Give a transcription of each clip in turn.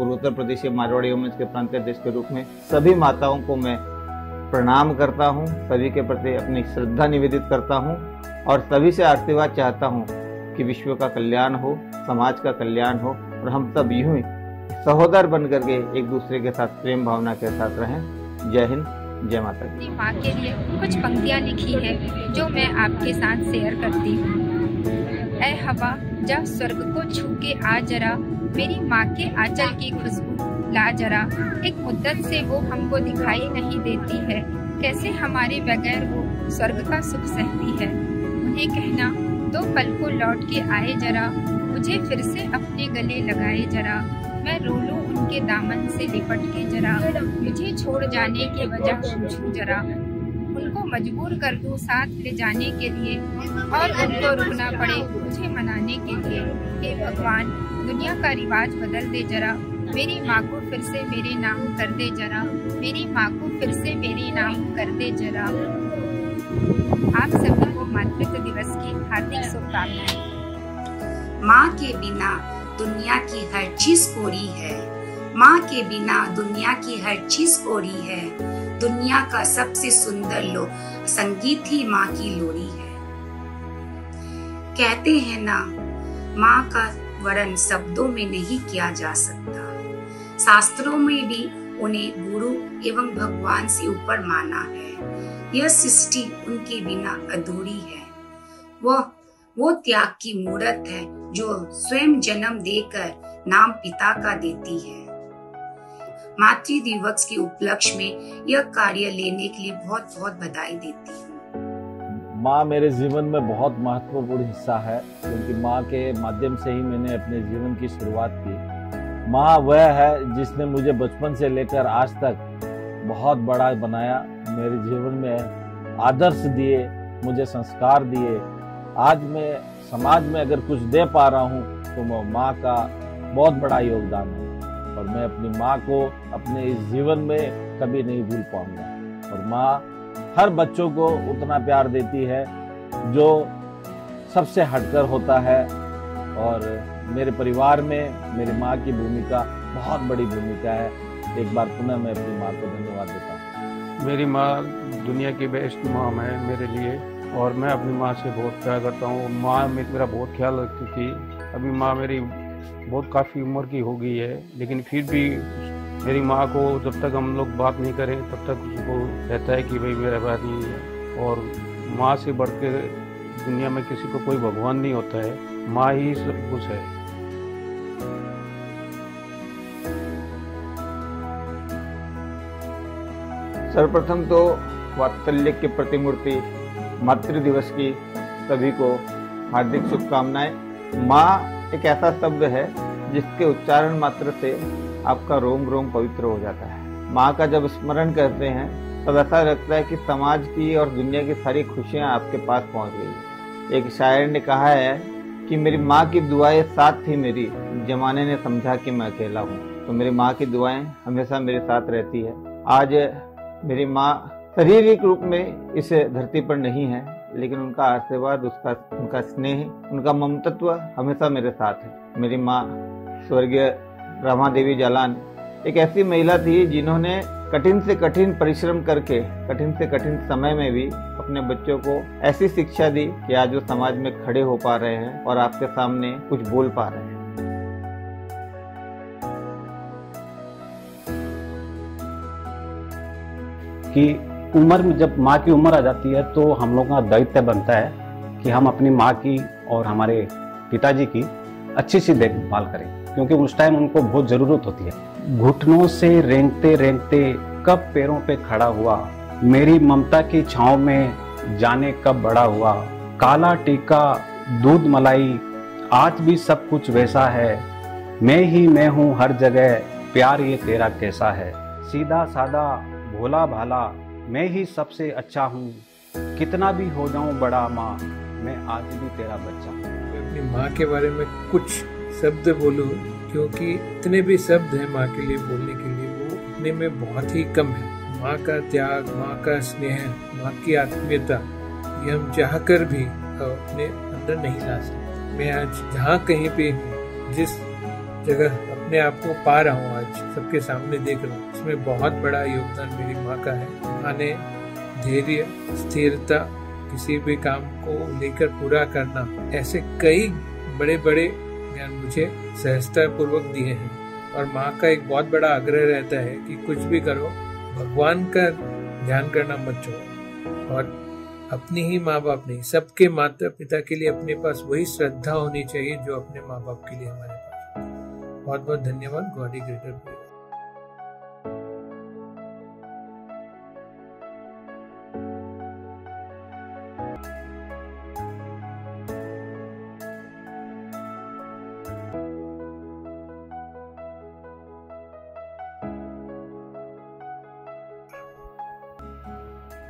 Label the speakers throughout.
Speaker 1: पूर्वोत्तर प्रदेश के मारवाड़ी वंश के प्रांत अध्यक्ष के रूप में सभी माताओं को मैं प्रणाम करता हूँ, सभी के प्रति अपनी श्रद्धा निवेदित करता हूँ और सभी से आशीर्वाद चाहता हूँ कि विश्व का कल्याण हो, समाज का कल्याण हो और हम सब यूँ ही सहोदर बन करके एक दूसरे के साथ प्रेम भावना के साथ रहें। जय हिंद, जय माता दी।
Speaker 2: माँ के लिए कुछ पंक्तियाँ लिखी है, जो मैं आपके साथ शेयर करती हूँ। ऐ हवा, जब स्वर्ग को छू के आ जरा मेरी माँ के आंचल की खुशबू। ला जरा, एक मुद्दत से वो हमको दिखाई नहीं देती है। कैसे हमारे बगैर वो स्वर्ग का सुख सहती है? उन्हें कहना, दो पल को लौट के आए जरा, मुझे फिर से अपने गले लगाए जरा। मैं रो लूँ उनके दामन से लिपट के जरा। मुझे छोड़ जाने की वजह पूछूँ जरा। उनको मजबूर कर दूँ साथ ले जाने के लिए, और उनको रुकना पड़े मुझे मनाने के लिए। हे भगवान दुनिया का रिवाज बदल दे जरा। मेरी माँ को फिर से मेरे नाम कर दे जरा। मेरी माँ को फिर से मेरे नाम कर दे जरा। आप सभी को मातृत्व दिवस की हार्दिक शुभकामनाएँ।
Speaker 3: माँ के बिना दुनिया की हर चीज़ कोरी है। माँ के बिना दुनिया की हर चीज़ कोरी है। दुनिया का सबसे सुंदर लो, संगीत ही माँ की लोरी है। कहते हैं ना, माँ का वर्णन शब्दों में नहीं किया जा सकता। शास्त्रों में भी उन्हें गुरु एवं भगवान से ऊपर माना है। यह सृष्टि उनके बिना अधूरी है। वह, वो त्याग की मूर्त है जो स्वयं जन्म देकर नाम पिता का देती है। मातृ दिवस के उपलक्ष्य में यह कार्य लेने के लिए बहुत बहुत बधाई देती हूँ।
Speaker 4: माँ मेरे जीवन में बहुत महत्वपूर्ण हिस्सा है, क्योंकि माँ के माध्यम से ही मैंने अपने जीवन की शुरुआत की। माँ वह है जिसने मुझे बचपन से लेकर आज तक बहुत बड़ा बनाया, मेरे जीवन में आदर्श दिए, मुझे संस्कार दिए। आज मैं समाज में अगर कुछ दे पा रहा हूँ तो वो माँ का बहुत बड़ा योगदान है, और मैं अपनी माँ को अपने इस जीवन में कभी नहीं भूल पाऊँगा। और माँ हर बच्चों को उतना प्यार देती है, जो सबसे हटकर होता है। और मेरे परिवार में मेरी माँ की भूमिका, बहुत बड़ी भूमिका है। एक बार पुनः मैं अपनी माँ को धन्यवाद देता हूँ।
Speaker 5: मेरी माँ दुनिया की बेस्ट माँ है मेरे लिए, और मैं अपनी माँ से बहुत प्यार करता हूँ। माँ में मेरा बहुत ख्याल रखती थी। अभी माँ मेरी बहुत काफ़ी उम्र की हो गई है, लेकिन फिर भी मेरी माँ को जब तक हम लोग बात नहीं करें, तब तक उसको कहता है कि भाई मेरा बात नहीं है। और माँ से बढ़ के दुनिया में किसी को कोई भगवान नहीं होता है। माँ ही सब कुछ है।
Speaker 1: सर्वप्रथम तो वात्सल्य की प्रतिमूर्ति, मातृ दिवस की सभी को हार्दिक शुभकामनाएँ। माँ एक ऐसा शब्द है जिसके उच्चारण मात्र से आपका रोम रोम पवित्र हो जाता है। माँ का जब स्मरण करते हैं, तब ऐसा लगता है कि समाज की और दुनिया की सारी खुशियाँ आपके पास पहुँच गई। एक शायर ने कहा है कि मेरी माँ की दुआएँ साथ थी मेरी, जमाने ने समझा कि मैं अकेला हूँ। तो मेरी माँ की दुआएँ हमेशा मेरे साथ रहती है। आज मेरी माँ शारीरिक रूप में इस धरती पर नहीं है, लेकिन उनका आशीर्वाद, उसका, उनका स्नेह, उनका ममतत्व हमेशा मेरे साथ है। मेरी माँ स्वर्गीय रमा देवी जालान, एक ऐसी महिला थी जिन्होंने कठिन से कठिन परिश्रम करके, कठिन से कठिन समय में भी अपने बच्चों को ऐसी शिक्षा दी कि आज वो समाज में खड़े हो पा रहे हैं और आपके सामने कुछ बोल पा रहे हैं।
Speaker 6: कि उम्र में जब माँ की उम्र आ जाती है तो हम लोगों का दायित्व बनता है कि हम अपनी माँ की और हमारे पिताजी की अच्छी सी देखभाल करें। क्योंकि उस टाइम उनको बहुत ज़रूरत होती है। घुटनों से रेंगते रेंगते कब पैरों पे खड़ा हुआ, मेरी ममता की छाव में जाने कब बड़ा हुआ, काला टीका, दूध मलाई, आज भी सब कुछ वैसा है, मैं ही मैं हूँ हर जगह, प्यार ये तेरा कैसा है? सीधा सादा भोला भाला, मैं ही सबसे अच्छा हूँ, कितना भी हो जाऊँ बड़ा माँ, मैं आज भी तेरा बच्चा हूँ।
Speaker 7: अपनी माँ के बारे में कुछ शब्द बोलूँ, क्योंकि इतने भी शब्द हैं माँ के लिए बोलने के लिए, वो इतने में बहुत ही कम है। माँ का त्याग, माँ का स्नेह, माँ की आत्मीयता, ये हम चाह कर भी अपने अंदर नहीं ला सकते। मैं आज जहाँ कहीं पे जिस जगह अपने आप को पा रहा हूँ आज, सबके सामने देख रहा हूँ इसमें बहुत बड़ा योगदान मेरी माँ का है। माँ धैर्य, स्थिरता, किसी भी काम को लेकर पूरा करना, ऐसे कई बड़े बड़े ज्ञान मुझे सहजता पूर्वक दिए हैं। और माँ का एक बहुत बड़ा आग्रह रहता है कि कुछ भी करो, भगवान का ध्यान करना मत छोड़ो। और अपनी ही माँ बाप नहीं, सबके माता पिता के लिए अपने पास वही श्रद्धा होनी चाहिए जो अपने माँ बाप के लिए हमारे पास। बहुत बहुत धन्यवाद, गॉडी ग्रेटर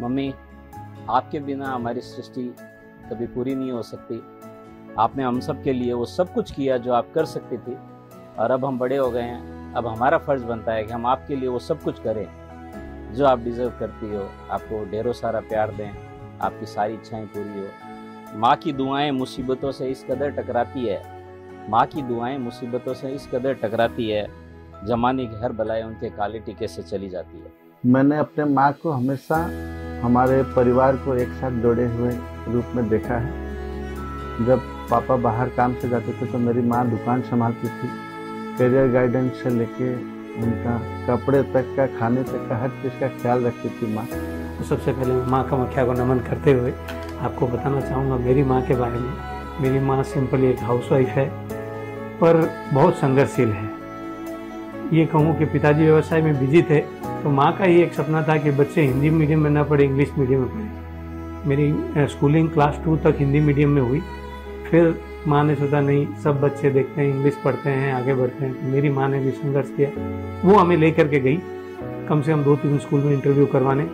Speaker 8: मम्मी, आपके बिना हमारी सृष्टि कभी पूरी नहीं हो सकती। आपने हम सब के लिए वो सब कुछ किया जो आप कर सकती थी। और अब हम बड़े हो गए हैं। अब हमारा फ़र्ज़ बनता है कि हम आपके लिए वो सब कुछ करें, जो आप डिजर्व करती हो। आपको ढेरों सारा प्यार दें। आपकी सारी इच्छाएँ पूरी हो। माँ की दुआएँ मुसीबतों से इस कदर टकराती है। माँ की दुआएँ मुसीबतों से इस कदर टकराती है, जमाने की हर बलाएँ उनके काले टीके से चली जाती है।
Speaker 1: मैंने अपने माँ को हमेशा हमारे परिवार को एक साथ जोड़े हुए रूप में देखा है। जब पापा बाहर काम से जाते थे तो मेरी माँ दुकान संभालती थी। करियर गाइडेंस से लेके उनका कपड़े तक का, खाने तक का, हर चीज़ का ख्याल रखती थी माँ।
Speaker 9: तो सबसे पहले माँ का मख्या को नमन करते हुए आपको बताना चाहूँगा मेरी माँ के बारे में। मेरी माँ सिंपली एक हाउसवाइफ है, पर बहुत संघर्षशील है। ये कहूँ कि पिताजी व्यवसाय में बिज़ी थे तो माँ का ही एक सपना था कि बच्चे हिंदी मीडियम में ना पढ़े इंग्लिश मीडियम में पढ़े। मेरी स्कूलिंग क्लास टू तक हिंदी मीडियम में हुई। फिर माँ ने सोचा, नहीं, सब बच्चे देखते हैं इंग्लिश पढ़ते हैं, आगे बढ़ते हैं। तो मेरी माँ ने भी संघर्ष किया। वो हमें ले करके गई। कम से कम दो तीन स्कूल में इंटरव्यू करवाने।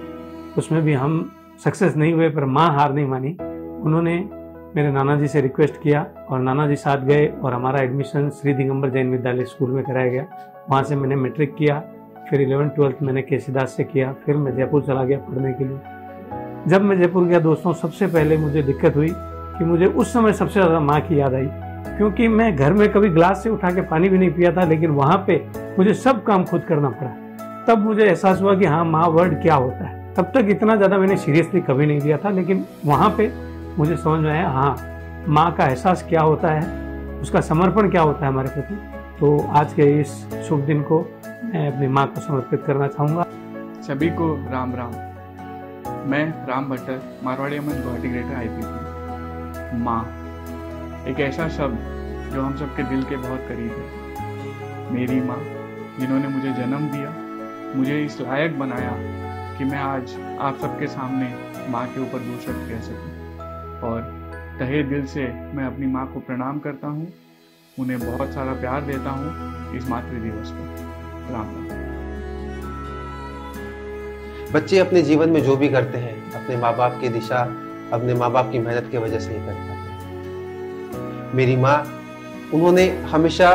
Speaker 9: उसमें भी हम सक्सेस नहीं हुए, पर माँ हार नहीं मानी। उन्होंने मेरे नाना जी से रिक्वेस्ट किया और नाना जी साथ गए और हमारा एडमिशन श्री दिगंबर जैन विद्यालय स्कूल में कराया गया। वहाँ से मैंने मैट्रिक किया। फिर इलेवन, ट्वेल्थ मैंने केसीदास से किया, फिर मैं जयपुर चला गया पढ़ने के लिए। जब मैं जयपुर गया दोस्तों, सबसे पहले मुझे दिक्कत हुई कि मुझे उस समय सबसे ज़्यादा माँ की याद आई, क्योंकि मैं घर में कभी ग्लास से उठा के पानी भी नहीं पिया था, लेकिन वहाँ पे मुझे सब काम खुद करना पड़ा। तब मुझे एहसास हुआ कि हाँ माँ, वर्ड क्या होता है? तब तक इतना ज़्यादा मैंने सीरियसली कभी नहीं लिया था, लेकिन वहाँ पे मुझे समझ में आया हाँ माँ का एहसास क्या होता है? उसका समर्पण क्या होता है हमारे प्रति? तो आज के इस शुभ दिन को मैं अपनी माँ को समर्पित करना चाहूँगा।
Speaker 10: सभी को राम राम। मैं Ram Bhattar Marwari Aman Guwahati greater I P माँ, एक ऐसा शब्द जो हम सबके दिल के बहुत करीब है। मेरी माँ, जिन्होंने मुझे जन्म दिया, मुझे इस लायक बनाया कि मैं आज आप सबके सामने माँ के ऊपर दो शब्द कह सकूँ। और तहे दिल से मैं अपनी माँ को प्रणाम करता हूँ। उन्हें बहुत सारा प्यार देता हूँ इस मातृ दिवस पर। राम राम
Speaker 11: बच्चे अपने जीवन में जो भी करते हैं, अपने माँ बाप की दिशा, अपने माँ बाप की मेहनत की वजह से ही कर पाते मेरी माँ, उन्होंने हमेशा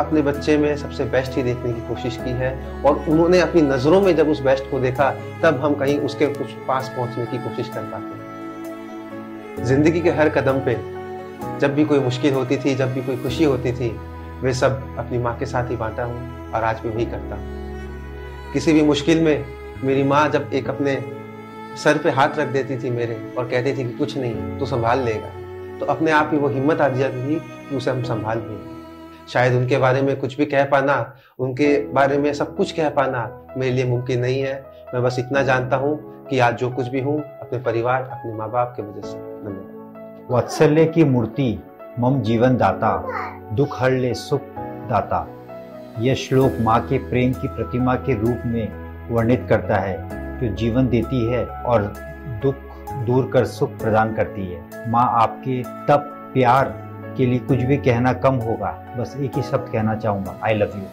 Speaker 11: अपने बच्चे में सबसे बेस्ट ही देखने की कोशिश की है और उन्होंने अपनी नज़रों में जब उस बेस्ट को देखा, तब हम कहीं उसके कुछ पास पहुँचने की कोशिश कर पाते हैं। ज़िंदगी के हर कदम पे जब भी कोई मुश्किल होती थी, जब भी कोई खुशी होती थी वे सब अपनी माँ के साथ ही बांटा हूँ और आज भी वही करता हूँ। किसी भी मुश्किल में मेरी माँ जब एक अपने सर पे हाथ रख देती थी मेरे और कहती थी कि कुछ नहीं तो संभाल लेगा। तो अपने आप ही वो हिम्मत आ जाती थी कि उसे हम संभाल लेंगे शायद उनके बारे में कुछ भी कह पाना, उनके बारे में सब कुछ कह पाना मेरे लिए मुमकिन नहीं है। मैं बस इतना जानता हूँ कि आज जो कुछ भी हूँ, अपने परिवार, अपने माँ बाप की वजह से। धन्यवाद।
Speaker 12: वात्सल्य की मूर्ति मम जीवन दाता दुख हर ले सुख दाता। यह श्लोक माँ के प्रेम की प्रतिमा के रूप में वर्णित करता है, जो जीवन देती है और दुख दूर कर सुख प्रदान करती है। माँ आपके तप, प्यार के लिए कुछ भी कहना कम होगा, बस एक ही शब्द कहना चाहूँगा आई लव यू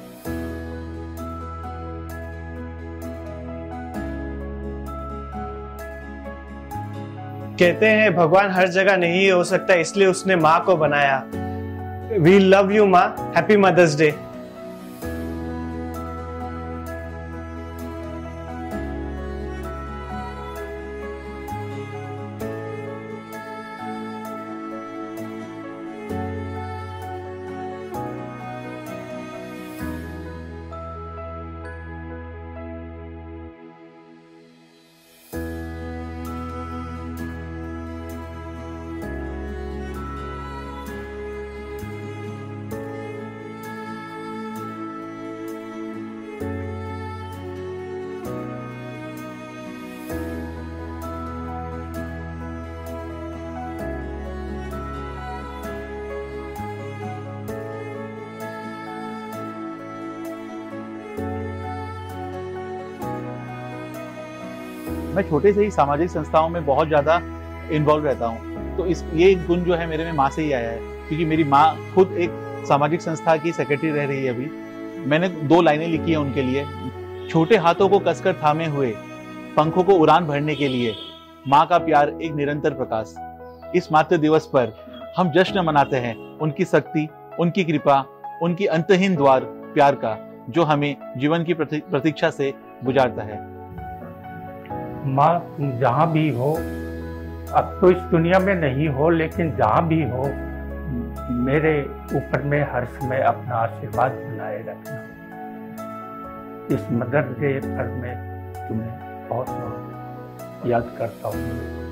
Speaker 13: कहते हैं, भगवान हर जगह नहीं हो सकता, इसलिए उसने माँ को बनाया। वी लव यू माँ हैप्पी मदर्स डे
Speaker 14: मैं छोटे से ही सामाजिक संस्थाओं में बहुत ज़्यादा इन्वॉल्व रहता हूँ। तो इस, ये गुण जो है मेरे में माँ से ही आया है, क्योंकि मेरी माँ खुद एक सामाजिक संस्था की सेक्रेटरी रह रही है अभी। मैंने दो लाइनें लिखी है उनके लिए। छोटे हाथों को कसकर थामे हुए, पंखों को उड़ान भरने के लिए माँ का प्यार एक निरंतर प्रकाश। इस मातृ दिवस पर हम जश्न मनाते हैं उनकी शक्ति, उनकी कृपा, उनकी अंतहीन द्वार प्यार का, जो हमें जीवन की प्रतीक्षा से गुजारता है।
Speaker 15: माँ तुम जहाँ भी हो, अब तो इस दुनिया में नहीं हो, लेकिन जहाँ भी हो, मेरे ऊपर में, हर समय अपना आशीर्वाद बनाए रखना। इस मदर डे पर मैं तुम्हें बहुत बहुत याद करता हूँ।